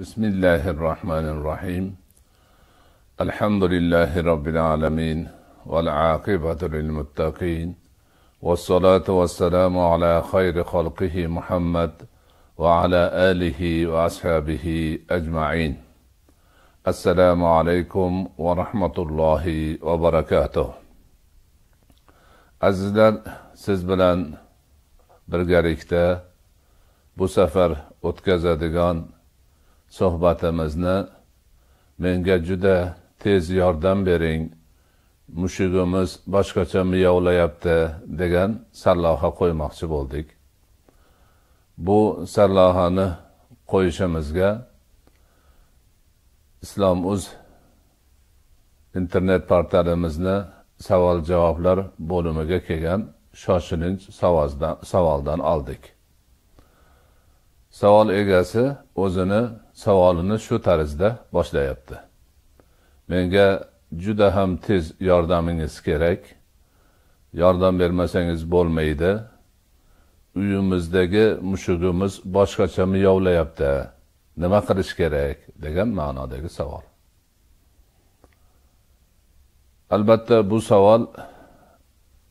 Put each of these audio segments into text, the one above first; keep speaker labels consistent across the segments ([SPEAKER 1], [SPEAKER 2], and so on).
[SPEAKER 1] بسم الله الرحمن الرحيم الحمد لله رب العالمين والعاقبة للمتقين والصلاة والسلام على خير خلقه محمد وعلى آله وأصحابه أجمعين السلام عليكم ورحمة الله وبركاته azizlar siz bilan birgalikda bu safar o'tkazadigan suhbatimizni menga juda tez yordam bering. Mushugimiz boshqacha miyovlayapti degan sarlavha qo'ymoqchi bo'ldik. Bu sarlavhani qo'yishimizga islom uz internet portalimizni savol javoblar bo'limiga kelgan shoshilinch savoldan oldik. Savol egasi o'zini savolini shu tarzda boshlayapti. Menga juda ham tez yordamingiz kerak. Yordam bermasangiz bo'lmaydi. Uyimizdagi mushugimiz boshqacha miyovlayapti. Nima qilish kerak degan ma'nodagi savol. Albatta bu savol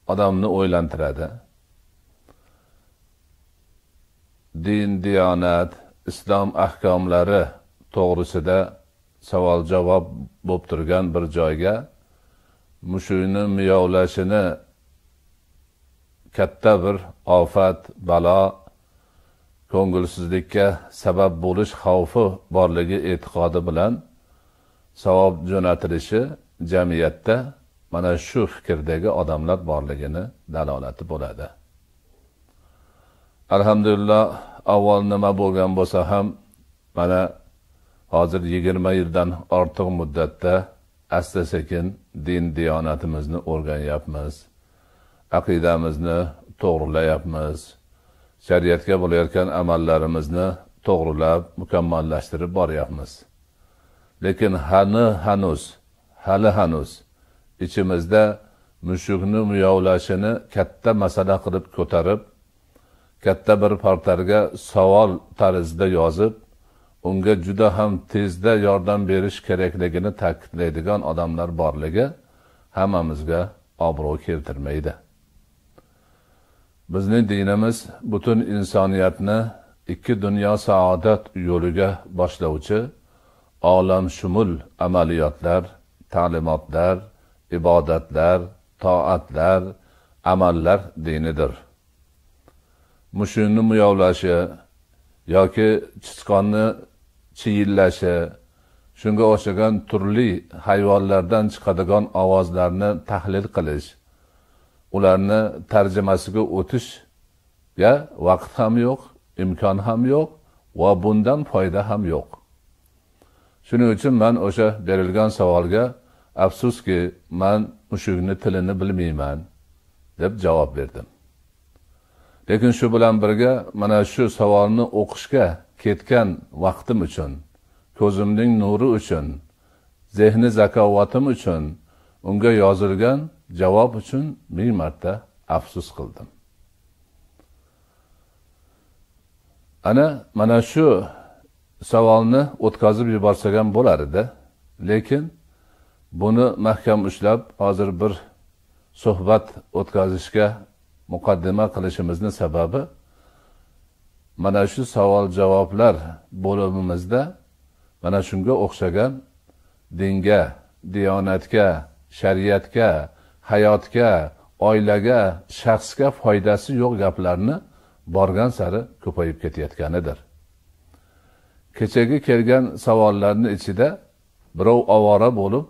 [SPEAKER 1] odamni o'ylantiradi. Din diyonat islom ahkomlari to'g'risida savol javob bo'lib turgan bir joyga mushukni miyovlashini katta bir ofat balo ko'ngilsizlikka sabab bo'lish xavfi borligi e'tiqodi bilan savob jo'natilishi jamiyatda mana shu fikrdagi odamlar borligini dalolati bo'ladi. Alhamdulillah avval nima bo'lgan bo'lsa ham mana hozir yigirma yildan ortiq muddatda asta sekin din diyonatimizni o'rganyapmiz. Aqidamizni to'g'rilayapmiz. Shariatga bo'layotgan amallarimizni to'g'rilab mukammallashtirib boryapmiz. Lekin hani hanuz hali hanuz ichimizda mushukni miyovlashini katta masala qilib ko'tarib katta bir portalga savol tarzida yozib unga juda ham tezda yordam berish kerakligini ta'kidlaydigan odamlar borligi hammamizga obro' keltirmaydi. Bizning dinimiz butun insoniyatni ikki dunyo saodat yo'liga boshlovchi olamshumul amaliyotlar ta'limotlar ibodatlar toatlar amallar dinidir. Mushukni miyovlashi yoki chichqonni chiyillashi shunga o'xshagan turli hayvonlardan chiqadigan ovozlarni tahlil qilish ularni tarjimasiga o'tishga vaqt ham yo'q imkon ham yo'q va bundan foyda ham yo'q. Shuning uchun man o'sha berilgan savolga afsuski man mushukni tilini bilmayman deb javob berdim. Lekin shu bilan birga mana shu savolni o'qishga ketgan vaqtim uchun ko'zimning nuri uchun zehni zakovatim uchun unga yozilgan javob uchun ming marta afsus qildim. Ana mana shu savolni o'tkazib yuborsak ham bo'lar edi lekin buni mahkam ushlab hozir bir suhbat o'tkazishga muqaddima qilishimizni sababi mana shu savol javoblar bo'limimizda mana shunga o'xshagan dinga diyonatga shariatga hayotga oilaga shaxsga foydasi yo'q gaplarni borgan sari ko'payib ketayotganidir. Kechagi kelgan savollarni ichida birov ovora bo'lib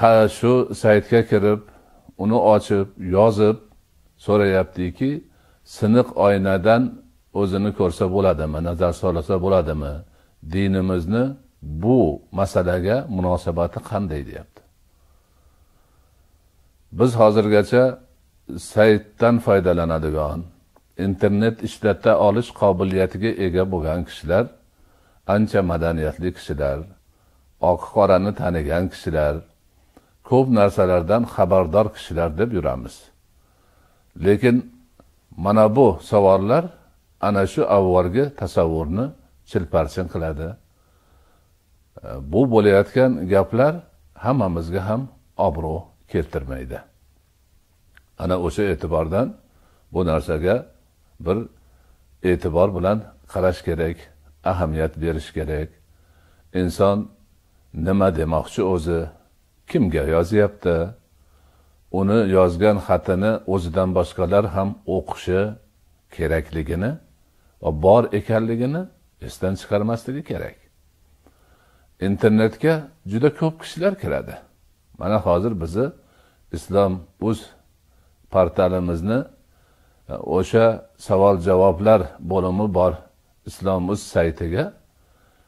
[SPEAKER 1] ha shu saytga kirib uni ochib yozib so'rayaptiki siniq oynadan o'zini ko'rsa bo'ladimi nazar solsa bo'ladimi? Dinimizni bu masalaga munosabati qanday deyapti? Biz hozirgacha saytdan foydalanadigan internet ishlata olish qobiliyatiga ega bo'lgan kishilar ancha madaniyatli kishilar oq qorani tanigan kishilar ko'p narsalardan xabardor kishilar deb yuramiz. Lekin mana bu savollar ana shu avvalgi tasavvurni chilparchin qiladi. Bu bo'layotgan gaplar hammamizga ham obro' keltirmaydi. Ana o'sha e'tibordan bu narsaga bir e'tibor bilan qarash kerak ahamiyat berish kerak. Inson nima demoqchi o'zi kimga yozyapti? Uni yozgan xatini o'zidan boshqalar ham o'qishi kerakligini va bor ekanligini esdan chiqarmasligi kerak. Internetga juda ko'p kishilar kiradi. Mana hozir bizni islom uz portalimizni e, o'sha savol javoblar bo'limi bor islom uz saytiga.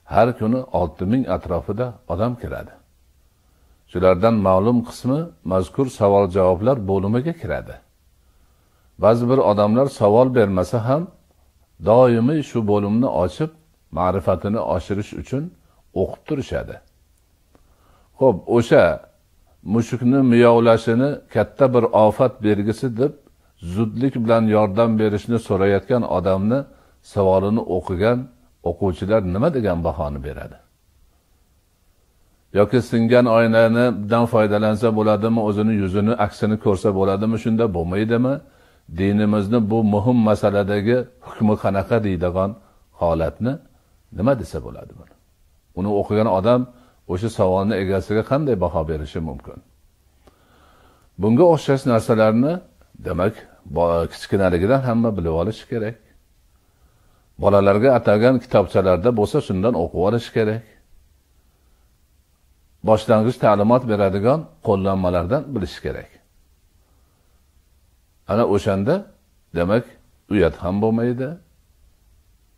[SPEAKER 1] Har kuni olti ming atrofida odam kiradi. Shulardan ma'lum qismi mazkur savol javoblar bo'limiga kiradi. Ba'zi bir odamlar savol bermasa ham doimiy shu bo'limni ochib ma'rifatini oshirish uchun o'qib turishadi. Ho'p o'sha mushukni miyovlashini katta bir ofat belgisi deb zudlik bilan yordam berishni so'rayotgan odamni savolini o'qigan o'quvchilar nima degan bahoni beradi? Yoki singan oynadan foydalansa bo'ladimi o'zini yuzini aksini ko'rsa bo'ladimi shunda bo'lmaydimi? Dinimizni bu muhim masaladagi hukmi qanaqa deydigan holatni nima desa bo'ladi buni? Uni o'qigan odam o'sha savolni egasiga qanday baho berishi mumkin? Bunga o'xshash narsalarni demak kichkinaligidan hamma bilib olishi kerak. Bolalarga atalgan kitobchalarda bo'lsa shundan o'qib olish kerak. Boshlang'ich ta'limot beradigan qo'llanmalardan bilish kerak. Ana o'shanda demak uyat ham bo'lmaydi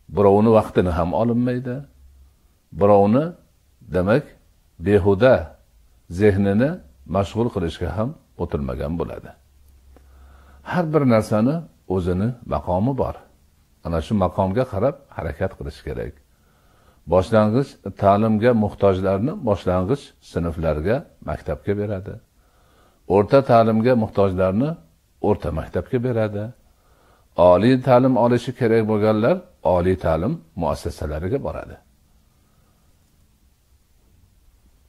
[SPEAKER 1] birovni vaqtini ham olinmaydi. Birovni demak behuda zehnini mashg'ul qilishga ham o'tilmagan bo'ladi. Har bir narsani o'zini maqomi bor. Ana shu maqomga qarab harakat qilish kerak. Boshlang'ich ta'limga muhtojlarni boshlang'ich sinflarga maktabga beradi. O'rta ta'limga muhtojlarni o'rta maktabga beradi. Oliy ta'lim olishi kerak bo'lganlar oliy ta'lim muassasalariga boradi.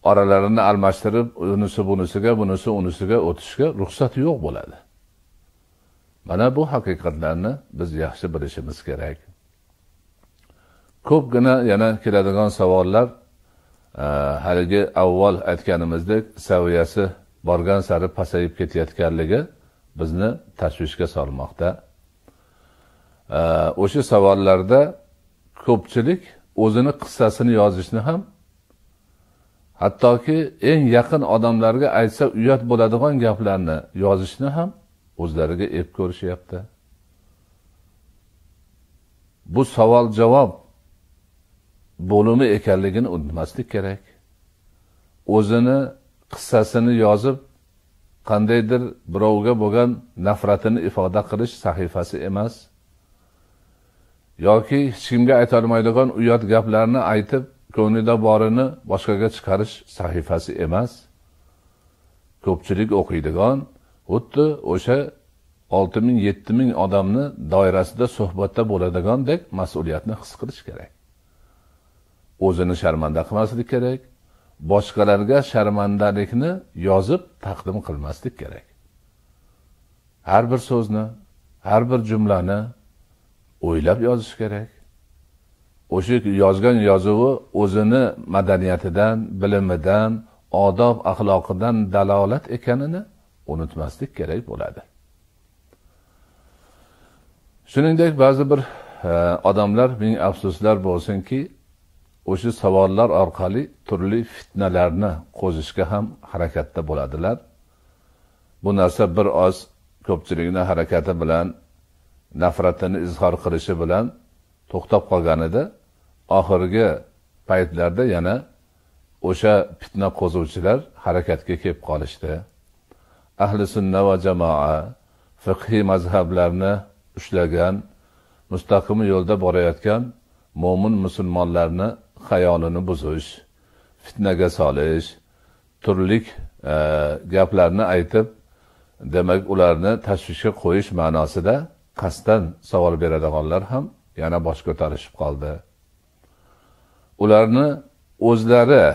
[SPEAKER 1] Oralarini almashtirib unisi bunisiga bunisi unisiga o'tishga ruxsat yo'q bo'ladi. Mana bu haqiqatlarni biz yaxshi bilishimiz kerak. Ko'pgina yana keladigan savollar e, haligi avval aytganimizdek saviyasi borgan sari pasayib ketayotganligi bizni tashvishga solmoqda. E, o'sha savollarda ko'pchilik o'zini qissasini yozishni ham hattoki eng yaqin odamlarga aytsa uyat bo'ladigan gaplarni yozishni ham o'zlariga ep ko'rishyapti. Bu savol javob bo'limi ekanligini unutmaslik kerak. O'zini qissasini yozib qandaydir birovga bo'lgan nafratini ifoda qilish sahifasi emas. Yoki hech kimga aytolmaydigan uyat gaplarni aytib ko'nglida borini boshqaga chiqarish sahifasi emas. Ko'pchilik o'qiydigan xuddi o'sha olti ming yetti ming odamni doirasida suhbatda bo'ladigandek mas'uliyatni his qilish kerak. O'zini sharmanda qilmaslik kerak boshqalarga sharmandalikni yozib taqdim qilmaslik kerak. Har bir so'zni har bir jumlani o'ylab yozish kerak. O'sha yozgan yozuvi o'zini madaniyatidan bilimidan odob axloqidan dalolat ekanini unutmaslik kerak bo'ladi. Shuningdek ba'zi bir e, odamlar ming afsuslar bo'lsinki o'sha savollar orqali turli fitnalarni qo'zishga ham harakatda bo'ladilar. Bu narsa bir oz ko'pchilikni harakati bilan nafratini izhor qilishi bilan to'xtab qolganida oxirgi paytlarda yana o'sha fitna qo'zuvchilar harakatga kelib qolishdi. Ahli sunna va jamoa fiqhiy mazhablarni ushlagan mustaqim yo'lda borayotgan mo'min musulmonlarni xayolini buzish fitnaga solish turlik e, gaplarni aytib demak ularni tashvishga qo'yish ma'nosida qasddan savol beradiganlar ham yana bosh ko'tarishib qoldi. Ularni o'zlari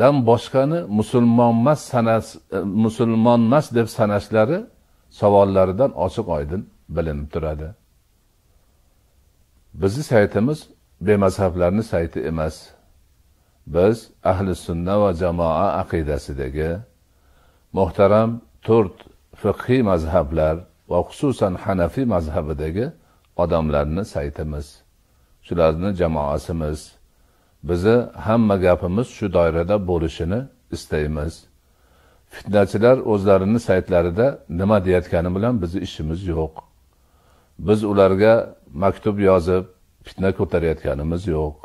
[SPEAKER 1] dan boshqani musulmonmas sanas e, musulmonmas deb sanashlari savollaridan ochiq oydin bilinib turadi. Bizni saytimiz bemazhablarni sayti emas. Biz ahli sunna va jamoa aqidasidagi muhtaram to'rt fiqhiy mazhablar va xususan hanafiy mazhabidagi odamlarni saytimiz. Shularni jamoasimiz. Bizni hamma gapimiz shu doirada bo'lishini istaymiz. Fitnachilar o'zlarini saytlarida nima deyayotgani bilan bizni ishimiz yo'q. Biz ularga maktub yozib fitna ko'tarayotganimiz yo'q.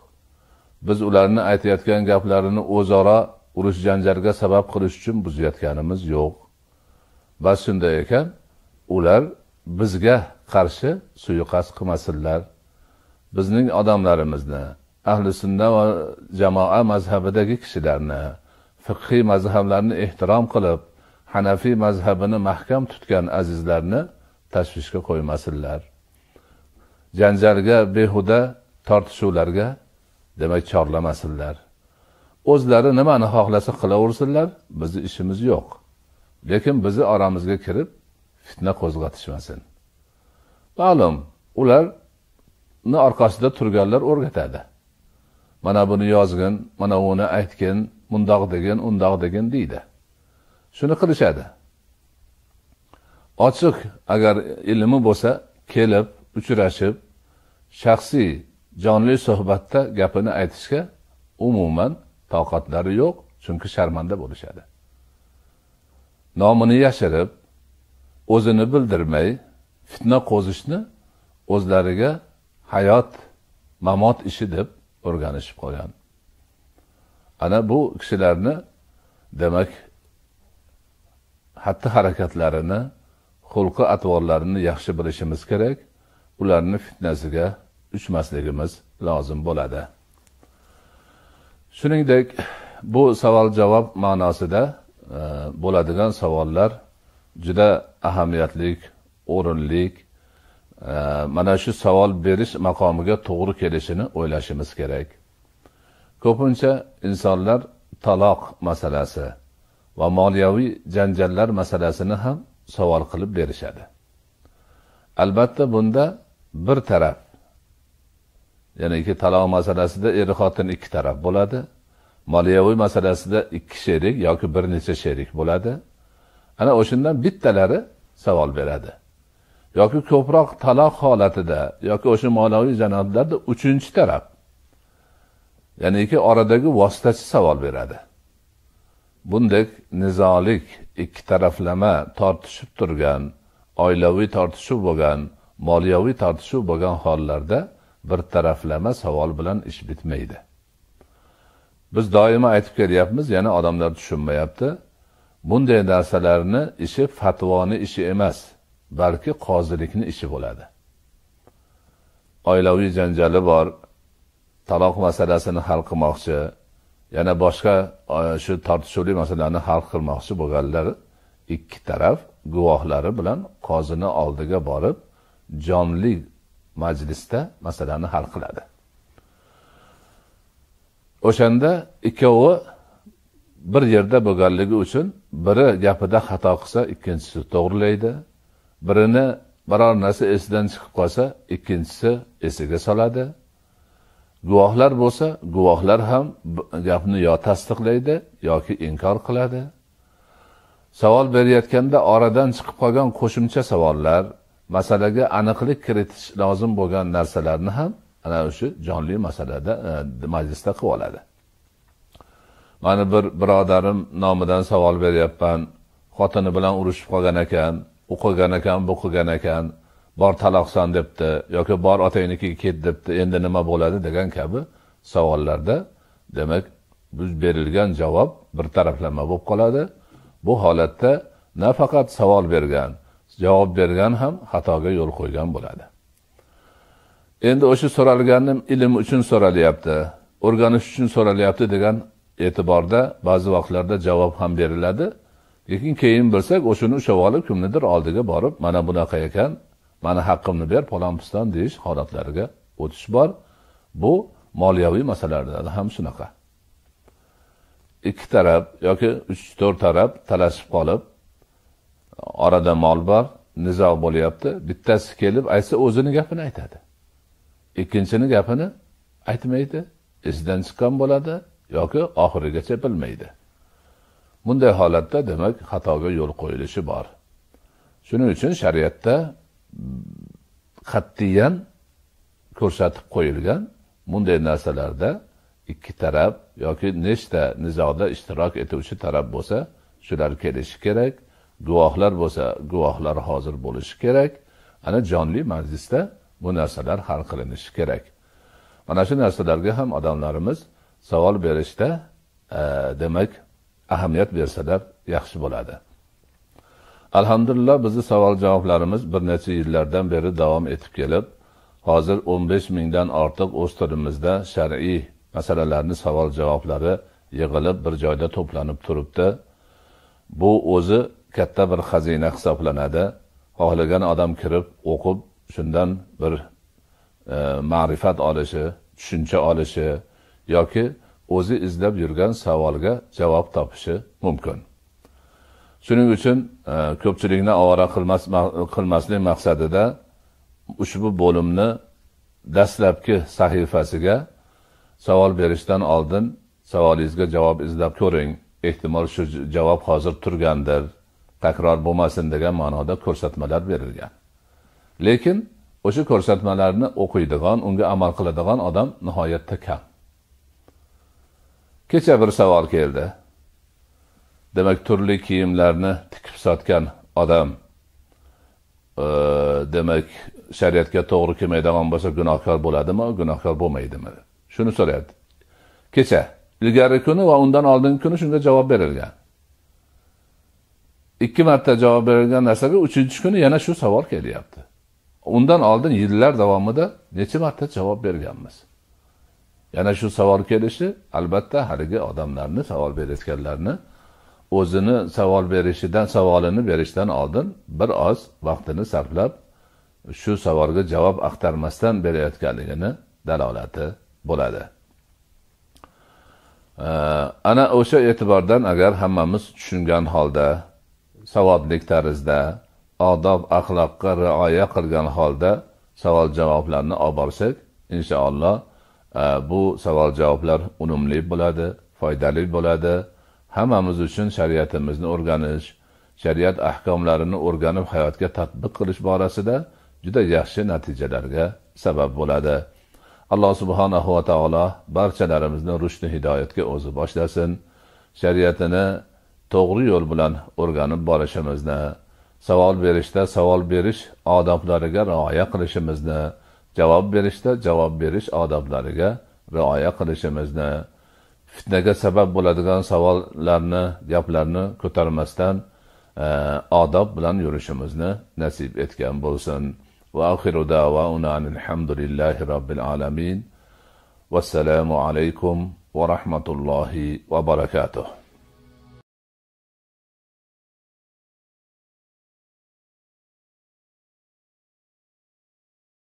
[SPEAKER 1] Biz ularni aytayotgan gaplarini o'zaro urush janjalga sabab qilish uchun buzayotganimiz yo'q. Va shunday ekan ular bizga qarshi suiqasd qilmasinlar. Bizning odamlarimizni ahli sunna va jamoa mazhabidagi kishilarni fiqhiy mazhablarni ehtirom qilib hanafiy mazhabini mahkam tutgan azizlarni tashvishga qo'ymasinlar. Janjalga behuda tortishuvlarga demak chorlamasinlar. O'zlari nimani xohlasa qilaversinlar bizni ishimiz yo'q. Lekin bizni oramizga kirib fitna qo'zg'atishmasin. Ma'lum ularni orqasida turganlar o'rgatadi. Mana buni yozgin mana buni aytgin mundoq degin undoq degin deydi. Shuni qilishadi. Ochiq agar ilmi bo'lsa kelib uchrashib shaxsiy jonli suhbatda gapini aytishga umuman toqatlari yo'q chunki sharmanda bo'lishadi. Nomini yashirib o'zini bildirmay fitna qo'zishni o'zlariga hayot mamot ishi deb o'rganishib qolgan ana bu kishilarni demak xatti harakatlarini xulqi atvorlarini yaxshi bilishimiz kerak. Ularni fitnasiga uchmasligimiz lozim bo'ladi. Shuningdek bu savol javob ma'nosida e, bo'ladigan savollar juda ahamiyatli o'rinlik e, mana shu savol berish maqomiga to'g'ri kelishini o'ylashimiz kerak. Ko'pincha insonlar taloq masalasi va moliyaviy janjallar masalasini ham savol qilib berishadi. Albatta bunda bir taraf ya'niki taloq masalasida er xotin ikki taraf bo'ladi moliyaviy masalasida ikki sherik yoki bir necha sherik bo'ladi. Ana o'shandan bittalari savol beradi. Yoki ko'proq taloq holatida yoki o'sha moliyaviy janoblarda uchinchi taraf ya'niki oradagi vositachi savol beradi. Bundek nizolik ikki taraflama tortishib turgan oilaviy tortishuv bo'lgan moliyaviy tortishuv bo'lgan hollarda bir taraflama savol bilan ish bitmaydi. Biz doimo aytib kelyapmiz yana odamlar tushunmayapti bunday narsalarni ishi fatvoni ishi emas balki qozilikni ishi bo'ladi. Oilaviy janjali bor taloq masalasini hal qilmoqchi yana boshqa e, shu tortishuvli masalalarni hal qilmoqchi bo'lganlar ikki taraf guvohlari bilan qozini oldiga borib jonli majlisda masalani hal qiladi. O'shanda ikkovi bir yerda bo'lganligi uchun biri gapida xato qilsa ikkinchisi to'g'rilaydi. Birini biror narsa esidan chiqib qolsa ikkinchisi esiga soladi. Guvohlar bo'lsa guvohlar ham gapni yo tasdiqlaydi yoki inkor qiladi. Savol berayotganda oradan chiqib qolgan qo'shimcha savollar masalaga aniqlik kiritish lozim bo'lgan narsalarni ham ana shu jonli masalada e, majlisda qilib oladi. Mani bir birodarim nomidan savol beryapman. Xotini bilan urushib qolgan ekan u qilgan ekan bu qilgan ekan bor taloqsan debdi yoki bor otangnikiga ket debdi endi nima bo'ladi degan kabi savollarda demak biz berilgan javob bir taraflama bo'lib qoladi. Bu holatda nafaqat savol bergan javob bergan ham xatoga yo'l qo'ygan bo'ladi. Endi o'sha so'ralganim ilm uchun so'ralyapti o'rganish uchun so'ralyapti degan e'tiborda ba'zi vaqtlarda javob ham beriladi. Lekin keyin bilsak o'shani ushlab olib kimnidir oldiga borib mana bunaqa ekan mani haqqimni ber palon piston deyish holatlariga o'tish bor. Bu moliyaviy masalalarda ham shunaqa. Ikki taraf yoki uch to'rt taraf talashib qolib orada mol bor nizo bo'lyapti. Bittasi kelib aytsa o'zini gapini aytadi. Ikkinchini gapini aytmaydi. Esidan chiqqan bo'ladi yoki oxirigacha bilmaydi. Bunday holatda demak xatoga yo'l qo'yilishi bor. Shuning uchun shariatda qat'iyan ko'rsatib qo'yilgan bunday narsalarda ikki taraf yoki nechta nizoda ishtirok etuvchi taraf bo'lsa shular kelishi kerak. Guvohlar bo'lsa guvohlar hozir bo'lishi kerak. Ana jonli majlisda bu narsalar hal qilinishi kerak. Mana shu narsalarga ham odamlarimiz savol berishda e, demak ahamiyat bersalar yaxshi bo'ladi. Alhamdulillah bizni savol javoblarimiz bir necha yillardan beri davom etib kelib hozir o'n besh mingdan ortiq o'z tilimizda shar'iy masalalarni savol javoblari yig'ilib bir joyda to'planib turibdi. Bu o'zi katta bir xazina hisoblanadi. Xohlagan odam kirib o'qib shundan bir e, ma'rifat olishi tushuncha olishi yoki o'zi izlab yurgan savolga javob topishi mumkin. Shuning uchun e, ko'pchilikni ovora qilmas, qilmaslik maqsadida ushbu bo'limni dastlabki sahifasiga savol berishdan oldin savolingizga javob izlab ko'ring. Ehtimol shu javob hozir turgandir. Takror bo'lmasin degan ma'noda ko'rsatmalar berilgan. Lekin o'sha ko'rsatmalarni o'qiydigan unga amal qiladigan odam nihoyatda kam. Kecha bir savol keldi. Demak turli kiyimlarni tikib sotgan odam e, demak shariatga to'g'ri kelmaydigan bo'lsa gunohkor bo'ladimi gunohkor bo'lmaydimi? Shuni so'rayapti. Kecha ilgari kuni va undan oldingi kuni shunga javob berilgan. Ikki marta javob berilgan narsaga uchinchi kuni yana shu savol kelyapti. Undan oldin yillar davomida necha marta javob berganmiz? Yana shu savol kelishi albatta haligi odamlarni savol berayotganlarni o'zini savol berishidan savolini berishdan oldin bir oz vaqtini sarflab shu savolga javob axtarmasdan berayotganligini dalolati bo'ladi. Ana o'sha e'tibordan agar hammamiz tushungan holda savodlik tarzda odob axloqqa rioya qilgan holda savol javoblarni olib borsak inshaalloh e, bu savol javoblar unumli bo'ladi foydali bo'ladi. Hammamiz uchun shariatimizni o'rganish shariat ahkomlarini o'rganib hayotga tatbiq qilish borasida juda yaxshi natijalarga sabab bo'ladi. Alloh subhanahu va taolo barchalarimizni rushdi hidoyatga o'zi boshlasin. Shariatini to'g'ri yo'l bilan o'rganib borishimizni savol berishda savol berish odoblariga rioya qilishimizni javob berishda javob berish odoblariga rioya qilishimizni fitnaga sabab bo'ladigan savollarni gaplarni ko'tarmasdan e, odob bilan yurishimizni nasib etgan bo'lsin واخر دعوانا ان الحمد لله رب العالمين والسلام عليكم ورحمه الله وبركاته